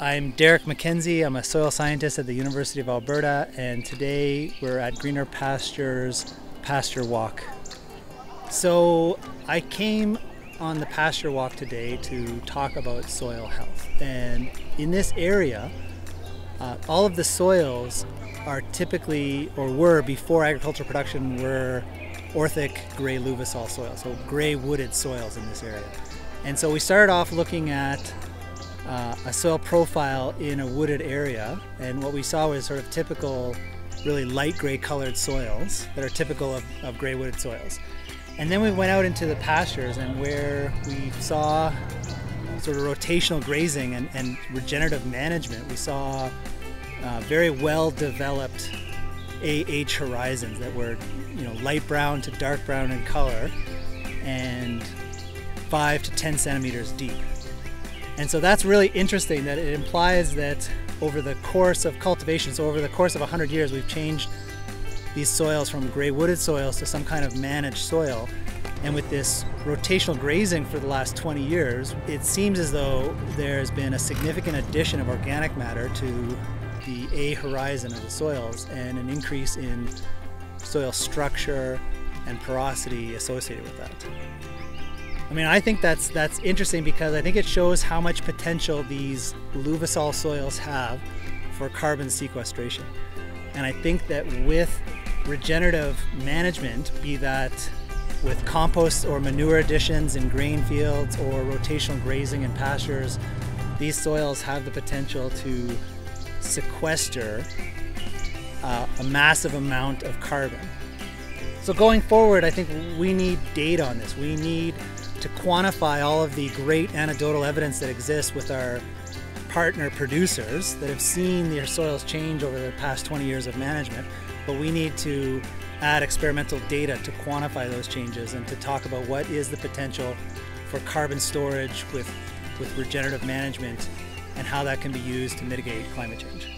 I'm Derek MacKenzie. I'm a soil scientist at the University of Alberta, and today we're at Greener Pastures Pasture Walk. So, I came on the pasture walk today to talk about soil health. And in this area, uh, all of the soils are typically, or were before agricultural production, were orthic gray luvisol soil, so gray wooded soils in this area. And so we started off looking at uh, a soil profile in a wooded area, and what we saw was sort of typical, really light gray colored soils that are typical of, of gray wooded soils. And then we went out into the pastures, and where we saw sort of rotational grazing and, and regenerative management, we saw uh, very well developed AH horizons that were, you know, light brown to dark brown in color, and five to 10 centimeters deep. And so that's really interesting that it implies that over the course of cultivation, so over the course of 100 years, we've changed these soils from gray wooded soils to some kind of managed soil. And with this rotational grazing for the last 20 years, it seems as though there's been a significant addition of organic matter to the A horizon of the soils and an increase in soil structure and porosity associated with that. I mean, I think that's that's interesting because I think it shows how much potential these luvisol soils have for carbon sequestration. And I think that with regenerative management, be that with compost or manure additions in grain fields or rotational grazing in pastures, these soils have the potential to sequester uh, a massive amount of carbon. So going forward, I think we need data on this. We need to quantify all of the great anecdotal evidence that exists with our partner producers that have seen their soils change over the past 20 years of management, but we need to add experimental data to quantify those changes and to talk about what is the potential for carbon storage with, with regenerative management and how that can be used to mitigate climate change.